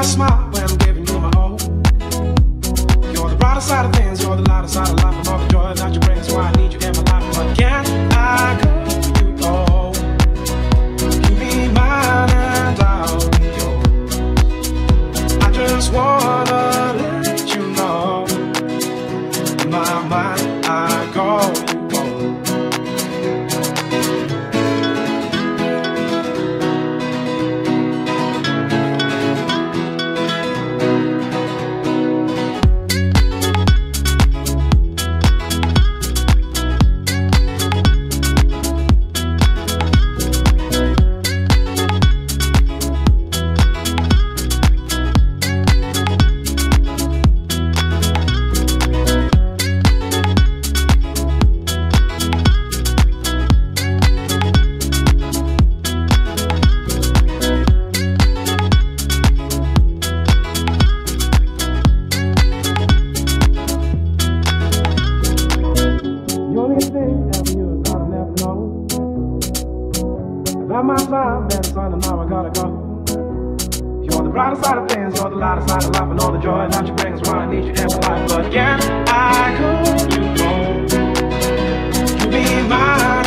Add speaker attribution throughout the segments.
Speaker 1: I smile when I'm giving you my all. You're the brighter side of things, you're the lighter side of life. You're the brighter side of things, you're the lighter side of life, and all the joy that you bring is why I need you my life. But can I call you home? Be mine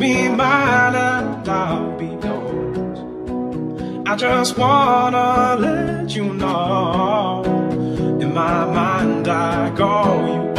Speaker 1: be mine and I'll be yours. I just wanna let you know. In my mind, I call you